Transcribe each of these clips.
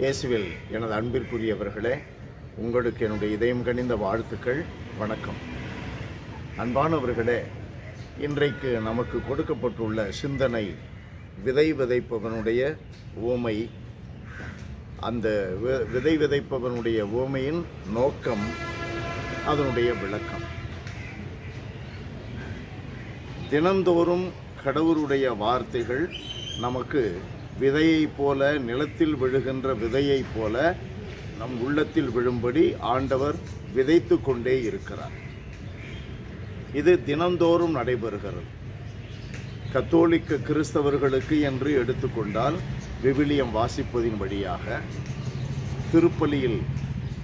இயேசுவில் எனது அன்பிற்குரியவர்களே உங்களுக்கு என்னுடைய இதயம் கனிந்த வாழ்த்துக்கள் வணக்கம். அன்பானவர்களே இன்றைக்கு நமக்கு கொடுக்கப்பட்டுள்ள சிந்தனை விதை விதைப்பவனுடைய ஓமை அந்த வி- விதை விதைப்பவனுடைய ஓமையின் நோக்கம் அதனுடைய விளக்கம். தினந்தோறும் கடவுளுடைய வார்த்தைகள் நமக்கு விதையைப் போல நிலத்தில் விழுகின்ற விதையைப் போல நம் உள்ளத்தில் விழும்படி ஆண்டவர் விதைத்து கொண்டே இருக்கிறார். இது தினந்தோறும் நடைபெறுகிறது. கத்தோலிக்க கிறிஸ்தவர்களுக்கு என்று எடுத்துக்கொண்டால் விவிலியம் வாசிப்பதின் வழியாக திருப்பலியில்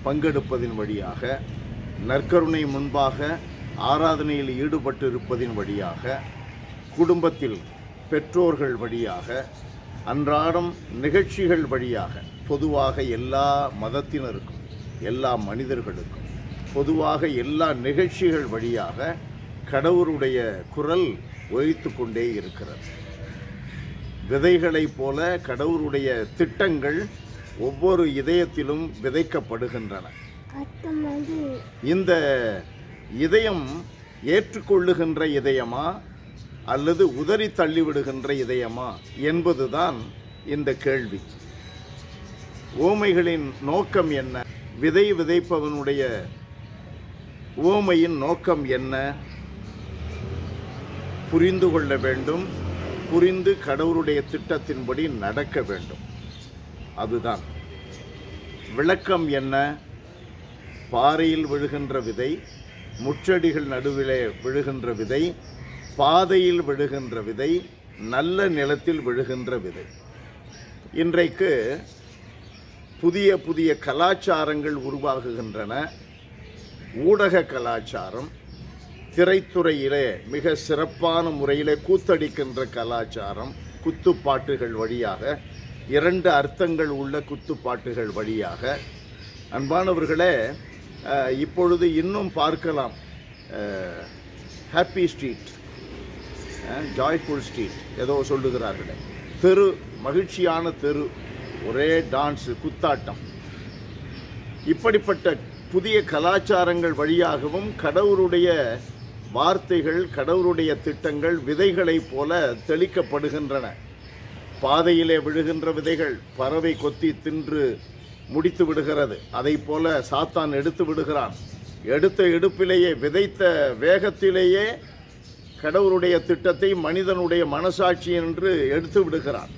பங்கெடுப்பதின் வழியாக நற்கருணை முன்பாக ஆராதனையில் ஈடுபட்டிருப்பதின் வழியாக குடும்பத்தில் பெற்றோர்கள் வழியாக அன்றாடம் நிகழ்ச்சிகள் வழியாக பொதுவாக எல்லா மதத்தினருக்கும் எல்லா மனிதர்களுக்கும் பொதுவாக எல்லா நிகழ்ச்சிகள் வழியாக கடவுளுடைய குரல் ஒலித்து கொண்டே இருக்கிறது. விதைகளைப் போல கடவுளுடைய திட்டங்கள் ஒவ்வொரு இதயத்திலும் விதைக்கப்படுகின்றன. இந்த இதயம் ஏற்றுக்கொள்ளுகின்ற இதயமா? அல்லது உதறி தள்ளிவிடுகின்ற இதயமா என்பதுதான் இந்த கேள்வி. ஓமைகளின் நோக்கம் என்ன? விதை விதைப்பவனுடைய ஓமையின் நோக்கம் என்ன? புரிந்து கொள்ள வேண்டும். புரிந்து கடவுளுடைய திட்டத்தின்படி நடக்க வேண்டும். அதுதான். விளக்கம் என்ன? பாறையில் விழுகின்ற விதை முற்றடிகள் நடுவிலே விழுகின்ற விதை பாதையில் விழுகின்ற விதை நல்ல நிலத்தில் விழுகின்ற விதை. இன்றைக்கு புதிய புதிய கலாச்சாரங்கள் உருவாகுகின்றன. ஊடக கலாச்சாரம் திரைத்துறையிலே மிக சிறப்பான முறையிலே கூத்தடிக்கின்ற கலாச்சாரம் குத்துப்பாட்டுகள் வழியாக இரண்டு அர்த்தங்கள் உள்ள குத்துப்பாட்டுகள் வழியாக. அன்பானவர்களே இப்பொழுது இன்னும் பார்க்கலாம். ஹாப்பி ஸ்ட்ரீட் ஜாய்ஃபுல் ஸ்ட்ரீட் ஏதோ சொல்லுகிறார்களே. தெரு மகிழ்ச்சியான தெரு ஒரே டான்ஸு குத்தாட்டம். இப்படிப்பட்ட புதிய கலாச்சாரங்கள் வழியாகவும் கடவுளுடைய வார்த்தைகள் கடவுளுடைய திட்டங்கள் விதைகளைப் போல தெளிக்கப்படுகின்றன. பாதையிலே விழுகின்ற விதைகள் பறவை கொத்தி தின்று முடித்து விடுகிறது. அதை போல சாத்தான் எடுத்து விடுகிறான். எடுத்த எடுப்பிலேயே விதைத்த வேகத்திலேயே கடவுளுடைய திட்டத்தை மனிதனுடைய மனசாட்சி என்று எடுத்து விடுகிறான்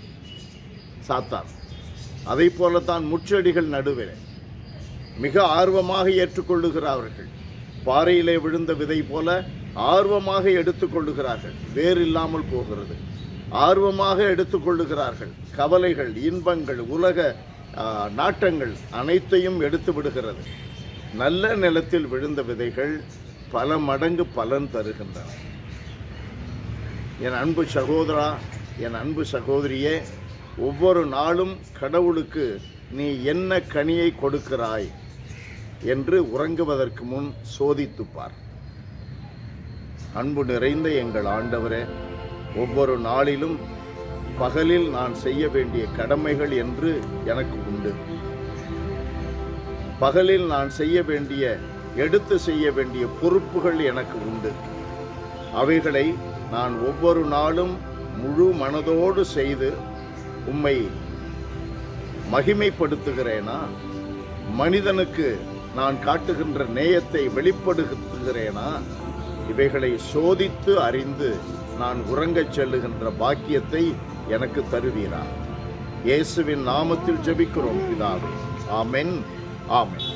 சாத்தான். அதைப் போலத்தான் முச்செடிகள் நடுவே மிக ஆர்வமாக ஏற்றுக்கொள்ளுகிறார்கள். பாறையிலே விழுந்த விதை போல ஆர்வமாக எடுத்துக்கொள்ளுகிறார்கள். வேறு இல்லாமல் போகிறது. ஆர்வமாக எடுத்துக்கொள்ளுகிறார்கள். கவலைகள் இன்பங்கள் உலக நாட்டங்கள் அனைத்தையும் எடுத்து விடுகிறது. நல்ல நிலத்தில் விழுந்த விதைகள் பல மடங்கு பலன் தருகின்றன. என் அன்பு சகோதரா என் அன்பு சகோதரியே ஒவ்வொரு நாளும் கடவுளுக்கு நீ என்ன கனியை கொடுக்கிறாய் என்று உறங்குவதற்கு முன் சோதித்துப்பார் அன்பு நிறைந்த எங்கள் ஆண்டவரே ஒவ்வொரு நாளிலும் பகலில் நான் செய்ய வேண்டிய கடமைகள் என்று எனக்கு உண்டு. பகலில் நான் செய்ய வேண்டிய எடுத்து செய்ய வேண்டிய பொறுப்புகள் எனக்கு உண்டு. அவைகளை நான் ஒவ்வொரு நாளும் முழு மனதோடு செய்து உம்மை மகிமைப்படுத்துகிறேனா? மனிதனுக்கு நான் காட்டுகின்ற நேயத்தை வெளிப்படுத்துகிறேனா? இவைகளை சோதித்து அறிந்து நான் உறங்கச் செல்லுகின்ற பாக்கியத்தை எனக்கு தருவீரா? இயேசுவின் நாமத்தில் ஜெபிக்கிறோம் பிதாவே. ஆமென் ஆமென்.